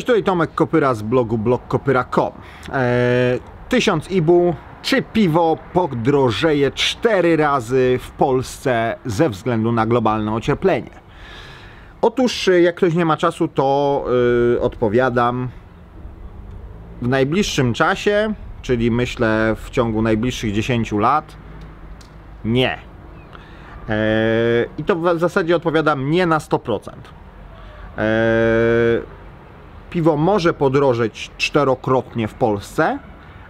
Cześć, tutaj Tomek Kopyra z blogu blogkopyra.com. Eee, 1000 ibu, czy piwo podrożeje 4 razy w Polsce ze względu na globalne ocieplenie? Otóż, e, jak ktoś nie ma czasu, to yy, odpowiadam w najbliższym czasie, czyli myślę w ciągu najbliższych 10 lat, nie. Eee, I to w zasadzie odpowiadam nie na 100%. Eee, piwo może podrożeć czterokrotnie w Polsce,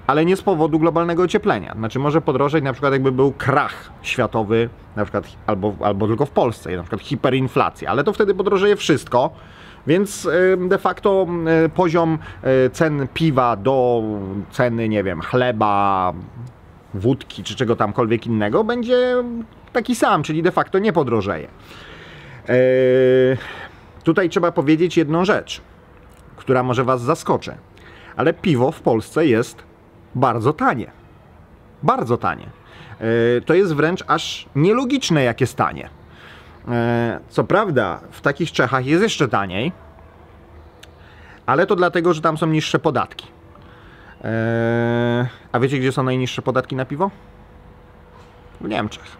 ale nie z powodu globalnego ocieplenia. Znaczy może podrożeć na przykład jakby był krach światowy, na przykład albo, albo tylko w Polsce, na przykład hiperinflacja, ale to wtedy podrożeje wszystko. Więc de facto poziom e, cen piwa do ceny, nie wiem, chleba, wódki czy czego tamkolwiek innego będzie taki sam, czyli de facto nie podrożeje. Eee, tutaj trzeba powiedzieć jedną rzecz która może Was zaskoczy. Ale piwo w Polsce jest bardzo tanie. Bardzo tanie. E, to jest wręcz aż nielogiczne, jak jest tanie. E, co prawda, w takich Czechach jest jeszcze taniej, ale to dlatego, że tam są niższe podatki. E, a wiecie, gdzie są najniższe podatki na piwo? W Niemczech.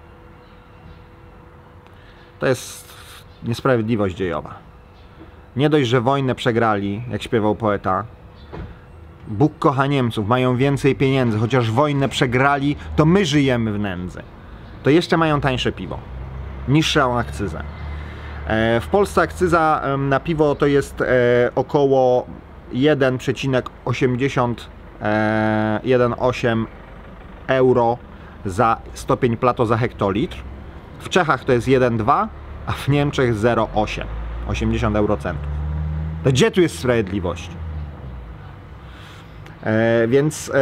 To jest niesprawiedliwość dziejowa. Nie dość, że wojnę przegrali, jak śpiewał poeta. Bóg kocha Niemców, mają więcej pieniędzy, chociaż wojnę przegrali, to my żyjemy w nędzy. To jeszcze mają tańsze piwo, niższą akcyzę. E, w Polsce akcyza na piwo to jest e, około 1,18 euro za stopień plato za hektolitr. W Czechach to jest 1,2, a w Niemczech 0,8. 80 eurocentów. To gdzie tu jest sprawiedliwość? E, więc e,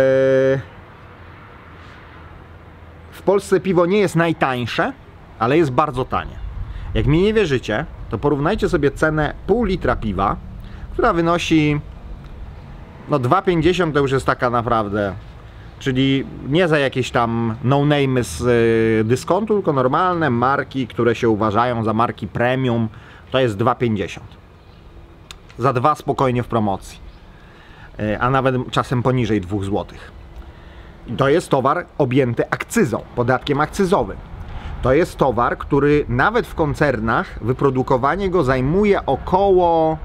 w Polsce piwo nie jest najtańsze, ale jest bardzo tanie. Jak mi nie wierzycie, to porównajcie sobie cenę pół litra piwa, która wynosi no 2,50 to już jest taka naprawdę czyli nie za jakieś tam no-name z y, dyskontu, tylko normalne marki, które się uważają za marki premium, to jest 2,50. Za dwa spokojnie w promocji. E, a nawet czasem poniżej 2 zł. To jest towar objęty akcyzą, podatkiem akcyzowym. To jest towar, który nawet w koncernach wyprodukowanie go zajmuje około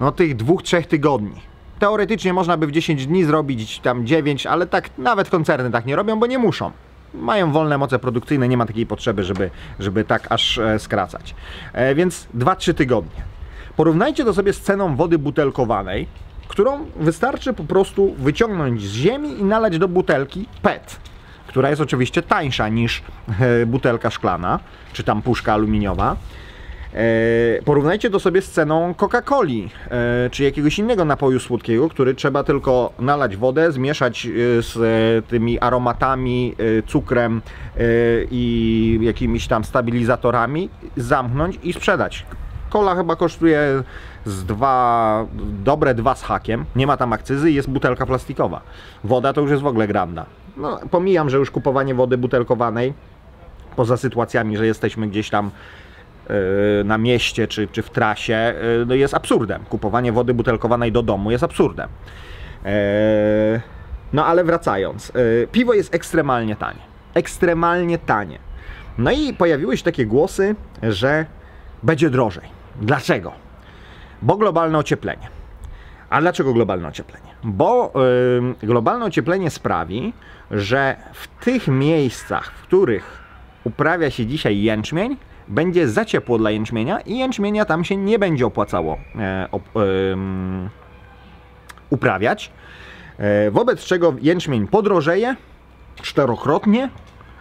no, tych 2-3 tygodni. Teoretycznie można by w 10 dni zrobić tam 9, ale tak nawet koncerny tak nie robią, bo nie muszą mają wolne moce produkcyjne, nie ma takiej potrzeby, żeby, żeby tak aż e, skracać. E, więc 2-3 tygodnie. Porównajcie to sobie z ceną wody butelkowanej, którą wystarczy po prostu wyciągnąć z ziemi i nalać do butelki PET, która jest oczywiście tańsza niż e, butelka szklana, czy tam puszka aluminiowa. E, porównajcie to sobie z ceną Coca-Coli, e, czy jakiegoś innego napoju słodkiego, który trzeba tylko nalać wodę, zmieszać e, z tymi aromatami, cukrem i jakimiś tam stabilizatorami, zamknąć i sprzedać. Kola chyba kosztuje z dwa, dobre dwa z hakiem, nie ma tam akcyzy i jest butelka plastikowa. Woda to już jest w ogóle granda. No, pomijam, że już kupowanie wody butelkowanej, poza sytuacjami, że jesteśmy gdzieś tam na mieście czy, czy w trasie y, no jest absurdem. Kupowanie wody butelkowanej do domu jest absurdem. Y, no ale wracając, piwo jest ekstremalnie tanie. Ekstremalnie tanie. No i pojawiły się takie głosy, że będzie drożej. Dlaczego? Bo globalne ocieplenie. A dlaczego globalne ocieplenie? Bo yy, globalne ocieplenie sprawi, że w tych miejscach, w których uprawia się dzisiaj jęczmień, będzie za ciepło dla jęczmienia i jęczmienia tam się nie będzie opłacało e, op, e, uprawiać. E, wobec czego jęczmień podrożeje czterokrotnie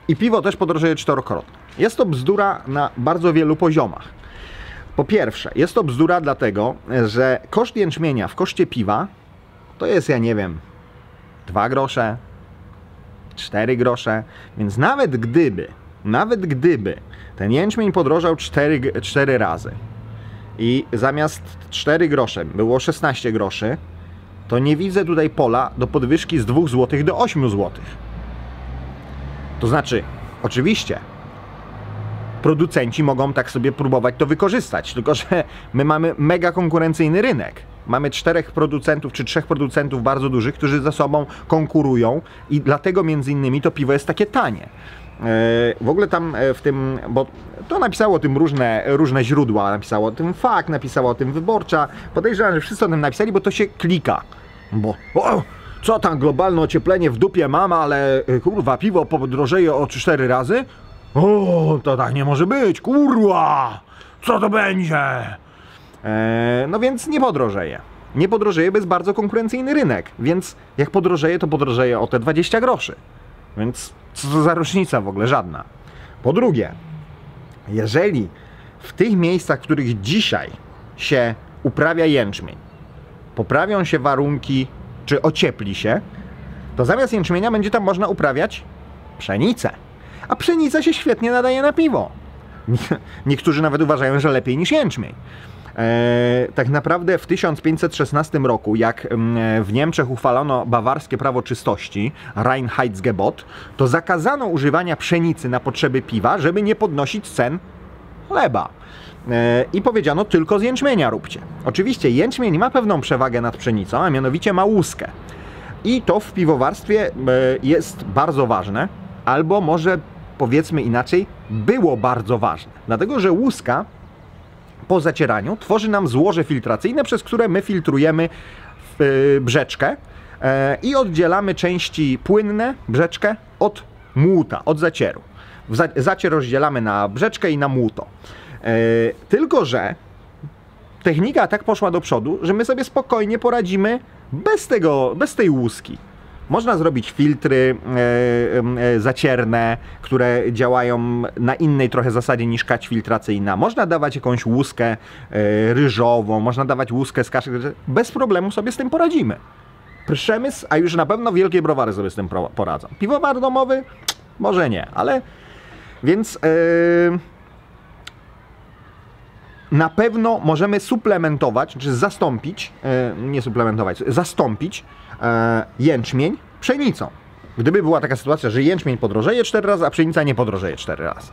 i piwo też podrożeje czterokrotnie. Jest to bzdura na bardzo wielu poziomach. Po pierwsze, jest to bzdura dlatego, że koszt jęczmienia w koszcie piwa to jest, ja nie wiem, 2 grosze, 4 grosze, więc nawet gdyby nawet gdyby ten jęczmień podrożał 4, 4 razy i zamiast 4 grosze było 16 groszy, to nie widzę tutaj pola do podwyżki z 2 zł do 8 zł. To znaczy, oczywiście, producenci mogą tak sobie próbować to wykorzystać, tylko że my mamy mega konkurencyjny rynek. mamy czterech producentów czy trzech producentów bardzo dużych, którzy ze sobą konkurują i dlatego między innymi to piwo jest takie tanie. E, W ogóle tam e, w tym, bo to napisało o tym różne, różne źródła, napisało o tym fakt, napisało o tym wyborcza. Podejrzewam, że wszyscy o tym napisali, bo to się klika. Bo o, co tam globalne ocieplenie w dupie mam, ale y, kurwa piwo podrożeje o 4 razy? O, to tak nie może być, kurwa! Co to będzie? E, no więc nie podrożeje. Nie podrożeje, bo jest bardzo konkurencyjny rynek, więc jak podrożeje, to podrożeje o te 20 groszy. Więc co to za różnica w ogóle? Żadna. Po drugie, jeżeli w tych miejscach, w których dzisiaj się uprawia jęczmień, poprawią się warunki, czy ociepli się, to zamiast jęczmienia będzie tam można uprawiać pszenicę. A pszenica się świetnie nadaje na piwo. Niektórzy nawet uważają, że lepiej niż jęczmień. Eee, tak naprawdę w 1516 roku, jak mm, w Niemczech uchwalono bawarskie prawo czystości, Reinheitsgebot, to zakazano używania pszenicy na potrzeby piwa, żeby nie podnosić cen chleba. E, I powiedziano tylko z jęczmienia róbcie. Oczywiście jęczmień ma pewną przewagę nad pszenicą, a mianowicie ma łuskę. I to w piwowarstwie e, jest bardzo ważne, albo może powiedzmy inaczej, było bardzo ważne. Dlatego, że łuska po zacieraniu tworzy nam złoże filtracyjne, przez które my filtrujemy w- brzeczkę e, i oddzielamy części płynne, brzeczkę, od młuta, od zacieru. Zacier rozdzielamy na brzeczkę i na młuto. E, Tylko, że technika tak poszła do przodu, że my sobie spokojnie poradzimy bez tego, bez tej łuski. Można zrobić filtry e, e, zacierne, które działają na innej trochę zasadzie niż kać filtracyjna. Można dawać jakąś łuskę e, ryżową, można dawać łuskę z kaszy. Bez problemu sobie z tym poradzimy. Przemysł, a już na pewno wielkie browary sobie z tym poradzą. Piwowar domowy? Może nie, ale więc e, na pewno możemy suplementować, czy zastąpić, e, nie suplementować, zastąpić e, jęczmień pszenicą. Gdyby była taka sytuacja, że jęczmień podrożeje 4 razy, a pszenica nie podrożeje 4 razy.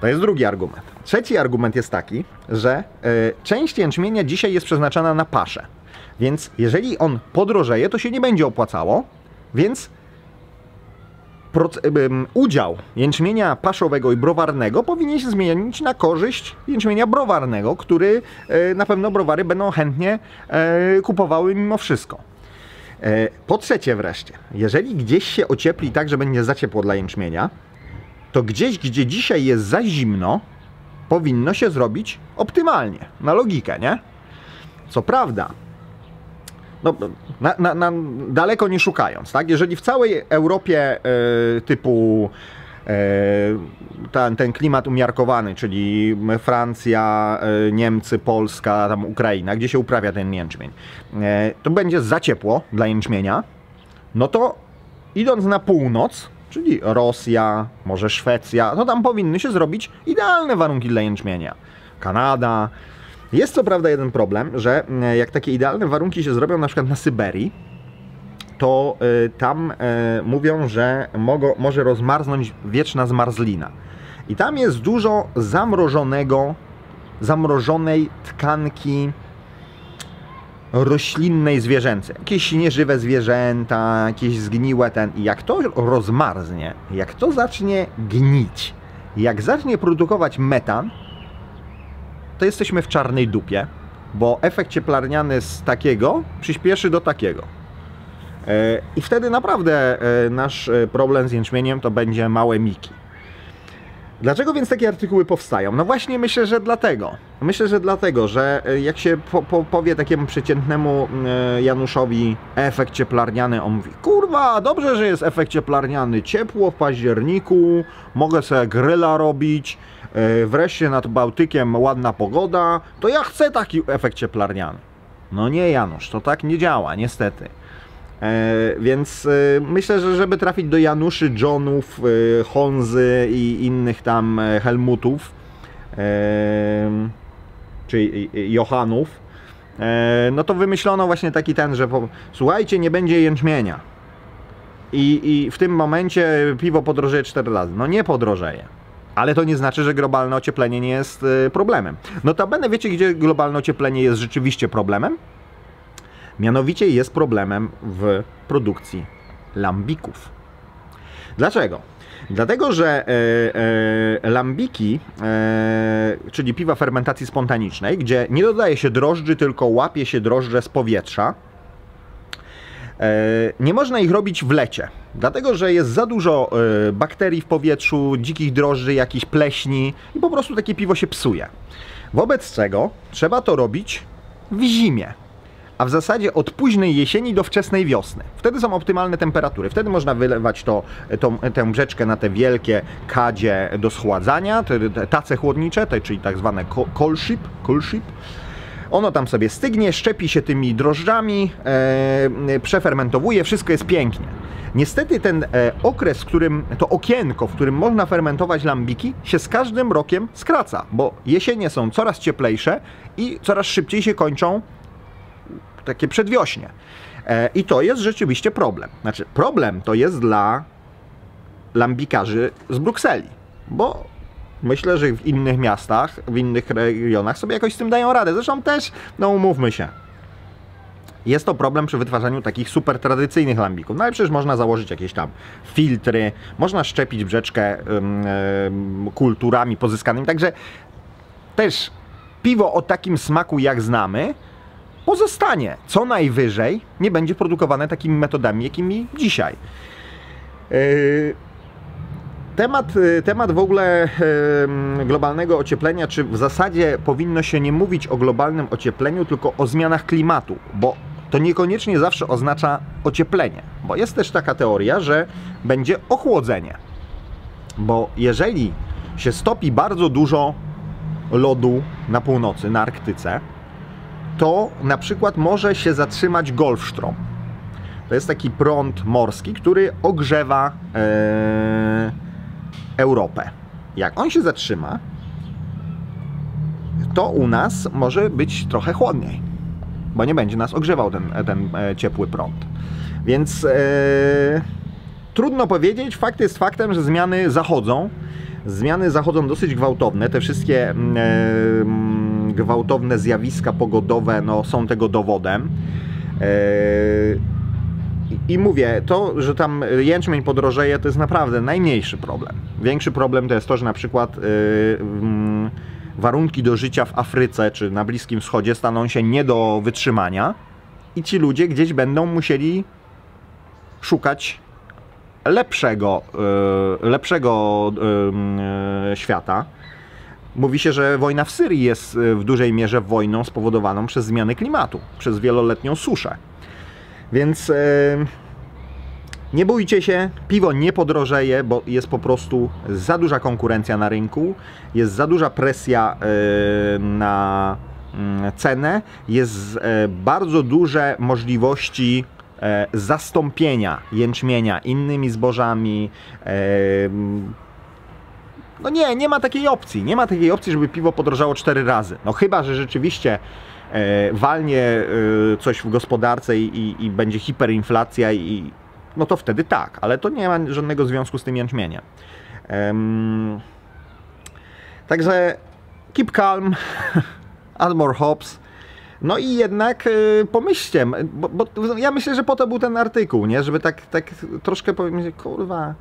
To jest drugi argument. Trzeci argument jest taki, że e, część jęczmienia dzisiaj jest przeznaczona na paszę. Więc jeżeli on podrożeje, to się nie będzie opłacało, więc udział jęczmienia paszowego i browarnego powinien się zmienić na korzyść jęczmienia browarnego, który e, na pewno browary będą chętnie e, kupowały mimo wszystko. E, Po trzecie wreszcie, jeżeli gdzieś się ociepli tak, że będzie za ciepło dla jęczmienia, to gdzieś, gdzie dzisiaj jest za zimno, powinno się zrobić optymalnie, na logikę, nie? Co prawda, no, na, na, na, daleko nie szukając, tak? Jeżeli w całej Europie e, typu e, ten, ten klimat umiarkowany, czyli Francja, e, Niemcy, Polska, tam Ukraina, gdzie się uprawia ten jęczmień, to będzie za ciepło dla jęczmienia, no to idąc na północ, czyli Rosja, może Szwecja, to tam powinny się zrobić idealne warunki dla jęczmienia. Kanada. Jest co prawda jeden problem, że e, jak takie idealne warunki się zrobią na przykład na Syberii, to y, tam y, mówią, że może rozmarznąć wieczna zmarzlina. I tam jest dużo zamrożonego, zamrożonej tkanki roślinnej zwierzęcej. Jakieś nieżywe zwierzęta, jakieś zgniłe ten. I jak to rozmarznie, jak to zacznie gnić, jak zacznie produkować metan, to jesteśmy w czarnej dupie, bo efekt cieplarniany z takiego przyspieszy do takiego. E, I wtedy naprawdę e, nasz e, problem z jęczmieniem to będzie małe miki. Dlaczego więc takie artykuły powstają? No właśnie myślę, że dlatego. Myślę, że dlatego, że e, jak się po, po, powie takiemu przeciętnemu e, Januszowi efekt cieplarniany, on mówi, kurwa, dobrze, że jest efekt cieplarniany, ciepło w październiku, mogę sobie gryla robić, e, wreszcie nad Bałtykiem ładna pogoda, to ja chcę taki efekt cieplarniany. No nie Janusz, to tak nie działa, niestety. E, więc e, myślę, że żeby trafić do Januszy, Johnów, e, Honzy i innych tam Helmutów, czy Johanów, no to wymyślono właśnie taki ten, że po, słuchajcie, nie będzie jęczmienia. I, I w tym momencie piwo podrożeje 4 razy. No nie podrożeje. Ale to nie znaczy, że globalne ocieplenie nie jest problemem. Notabene wiecie, gdzie globalne ocieplenie jest rzeczywiście problemem? Mianowicie jest problemem w produkcji lambików. Dlaczego? Dlatego, że e, e, lambiki, e, czyli piwa fermentacji spontanicznej, gdzie nie dodaje się drożdży, tylko łapie się drożdże z powietrza, e, nie można ich robić w lecie, dlatego że jest za dużo e, bakterii w powietrzu, dzikich drożdży, jakichś pleśni i po prostu takie piwo się psuje. Wobec czego trzeba to robić w zimie a w zasadzie od późnej jesieni do wczesnej wiosny. Wtedy są optymalne temperatury. Wtedy można wylewać to, tą, tę brzeczkę na te wielkie kadzie do schładzania, te, te tace chłodnicze, te, czyli tak zwane cold ship, cold ship. Ono tam sobie stygnie, szczepi się tymi drożdżami, e, przefermentowuje, wszystko jest pięknie. Niestety ten e, okres, w którym, to okienko, w którym można fermentować lambiki, się z każdym rokiem skraca, bo jesienie są coraz cieplejsze i coraz szybciej się kończą takie przedwiośnie. E, I to jest rzeczywiście problem. Znaczy, problem to jest dla lambikarzy z Brukseli, bo myślę, że w innych miastach, w innych regionach sobie jakoś z tym dają radę. Zresztą też, no umówmy się, jest to problem przy wytwarzaniu takich super tradycyjnych lambików. No ale przecież można założyć jakieś tam filtry, można szczepić brzeczkę kulturami pozyskanymi. Także też piwo o takim smaku jak znamy, pozostanie. Co najwyżej nie będzie produkowane takimi metodami, jakimi dzisiaj. Yy, temat, yy, temat w ogóle yy, globalnego ocieplenia, czy w zasadzie powinno się nie mówić o globalnym ociepleniu, tylko o zmianach klimatu, bo to niekoniecznie zawsze oznacza ocieplenie, bo jest też taka teoria, że będzie ochłodzenie. Bo jeżeli się stopi bardzo dużo lodu na północy, na Arktyce, to na przykład może się zatrzymać Golfstrom. To jest taki prąd morski, który ogrzewa e, Europę. Jak on się zatrzyma, to u nas może być trochę chłodniej, bo nie będzie nas ogrzewał ten, ten e, ciepły prąd. Więc e, trudno powiedzieć. Fakt jest faktem, że zmiany zachodzą. Zmiany zachodzą dosyć gwałtowne. Te wszystkie. E, gwałtowne zjawiska pogodowe no, są tego dowodem. E, I mówię, to, że tam jęczmień podrożeje, to jest naprawdę najmniejszy problem. Większy problem to jest to, że na przykład e, warunki do życia w Afryce czy na Bliskim Wschodzie staną się nie do wytrzymania i ci ludzie gdzieś będą musieli szukać lepszego, e, lepszego świata. Mówi się, że wojna w Syrii jest e, w dużej mierze wojną spowodowaną przez zmiany klimatu, przez wieloletnią suszę. Więc e, nie bójcie się, piwo nie podrożeje, bo jest po prostu za duża konkurencja na rynku, jest za duża presja e, na mm, cenę, jest bardzo duże możliwości zastąpienia jęczmienia innymi zbożami, no nie, nie ma takiej opcji. Nie ma takiej opcji, żeby piwo podrożało cztery razy. No chyba, że rzeczywiście e, walnie e, coś w gospodarce i, i, i, będzie hiperinflacja i no to wtedy tak, ale to nie ma żadnego związku z tym jęczmieniem. Ehm, także keep calm, add more hops. No i jednak y, pomyślcie, bo, bo, ja myślę, że po to był ten artykuł, nie? Żeby tak, tak troszkę powiedzieć, kurwa,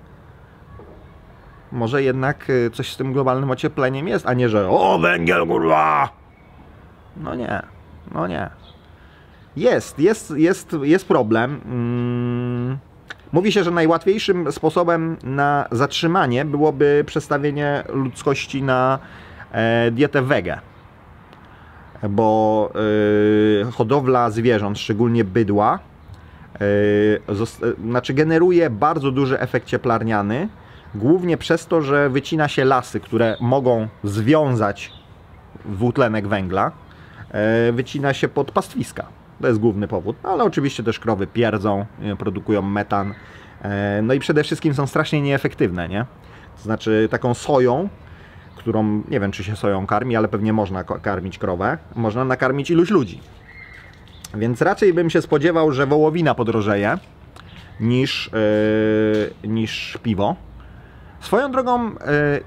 może jednak y, coś z tym globalnym ociepleniem jest, a nie, że o węgiel kurwa! No nie, no nie. Jest, jest, jest, jest problem. Mm. Mówi się, że najłatwiejszym sposobem na zatrzymanie byłoby przestawienie ludzkości na e, dietę wege. Bo y, hodowla zwierząt, szczególnie bydła, y, znaczy generuje bardzo duży efekt cieplarniany, Głównie przez to, że wycina się lasy, które mogą związać dwutlenek węgla, e, wycina się pod pastwiska. To jest główny powód. Ale oczywiście też krowy pierdzą, e, produkują metan. E, no i przede wszystkim są strasznie nieefektywne, nie? To znaczy taką soją, którą nie wiem czy się soją karmi, ale pewnie można karmić krowę, można nakarmić iluś ludzi. Więc raczej bym się spodziewał, że wołowina podrożeje niż, yy, niż piwo. Swoją drogą, e,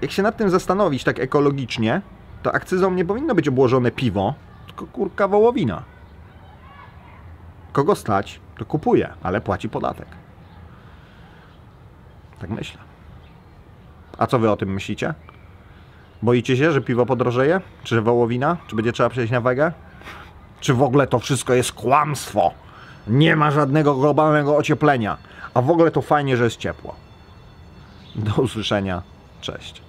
jak się nad tym zastanowić tak ekologicznie, to akcyzą nie powinno być obłożone piwo, tylko kurka wołowina. Kogo stać, to kupuje, ale płaci podatek. Tak myślę. A co wy o tym myślicie? Boicie się, że piwo podrożeje? Czy że wołowina? Czy będzie trzeba przejść na wegę? Czy w ogóle to wszystko jest kłamstwo? Nie ma żadnego globalnego ocieplenia. A w ogóle to fajnie, że jest ciepło. Do usłyszenia. Cześć.